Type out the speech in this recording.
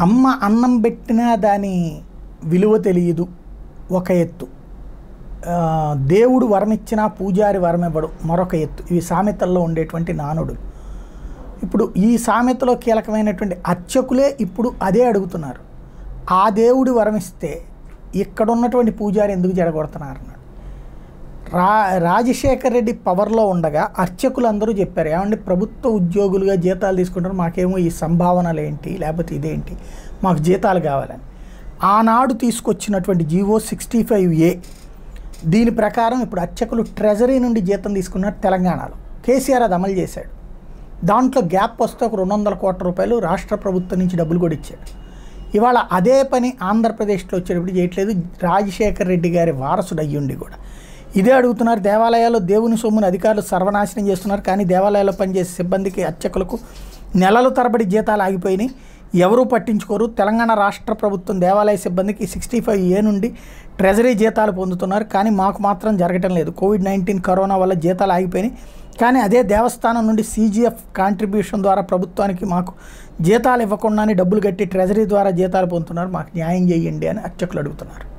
అమ్మ అన్నం పెట్టినా దాని విలువ తెలియదు. ఒక ఎత్తు. దేవుడు వరమిచ్చినా పూజారి వరమివ్వడు. మరొక ఎత్తు. ఇవి సామెతల్లో ఉండేటువంటి నానుడు ఇప్పుడు ఈ సామెతలో కీలకమైనటువంటి అర్చకులే ఇప్పుడు అదే అడుగుతున్నారు. ఆ దేవుడు వరమిస్తే ఇక్కడ ఉన్నటువంటి పూజారి ఎందుకు జడగొడుతున్నారు అన్నాడు రా రాజశేఖర్ రెడ్డి పవర్లో ఉండగా అర్చకులు అందరూ చెప్పారు. ఏమంటే ప్రభుత్వ ఉద్యోగులుగా జీతాలు తీసుకుంటారు మాకేమో ఈ సంభావనలు ఏంటి లేకపోతే ఇదేంటి? మాకు జీతాలు కావాలని. ఆనాడు తీసుకొచ్చినటువంటి జీవో సిక్స్టీ ఫైవ్ ఏ దీని ప్రకారం ఇప్పుడు అర్చకులు ట్రెజరీ నుండి జీతం తీసుకున్నారు తెలంగాణలో. కేసీఆర్ అది అమలు చేశాడు. దాంట్లో గ్యాప్ వస్తే ఒక రెండు వందల కోట్ల రూపాయలు రాష్ట్ర ప్రభుత్వం నుంచి డబ్బులు కూడా ఇచ్చాడు. ఇవాళ అదే పని ఆంధ్రప్రదేశ్లో వచ్చేటప్పుడు చేయట్లేదు రాజశేఖర్ రెడ్డి గారి వారసుడు అయ్యుండి కూడా. ఇదే అడుగుతున్నారు దేవాలయాల్లో దేవుని సొమ్ముని అధికారులు సర్వనాశనం చేస్తున్నారు కానీ దేవాలయాల్లో పనిచేసే సిబ్బందికి అర్చకులకు నెలల తరబడి జీతాలు ఆగిపోయినాయి. ఎవరూ పట్టించుకోరు. తెలంగాణ రాష్ట్ర ప్రభుత్వం దేవాలయ సిబ్బందికి సిక్స్టీ ఫైవ్ ఏ నుండి ట్రెజరీ జీతాలు పొందుతున్నారు. కానీ మాకు మాత్రం జరగటం లేదు. కోవిడ్ నైన్టీన్ కరోనా వల్ల జీతాలు ఆగిపోయినాయి. కానీ అదే దేవస్థానం నుండి సీజీఎఫ్ కాంట్రిబ్యూషన్ ద్వారా ప్రభుత్వానికి మాకు జీతాలు ఇవ్వకుండానే డబ్బులు కట్టి ట్రెజరీ ద్వారా జీతాలు పొందుతున్నారు. మాకు న్యాయం చేయండి అని అర్చకులు అడుగుతున్నారు.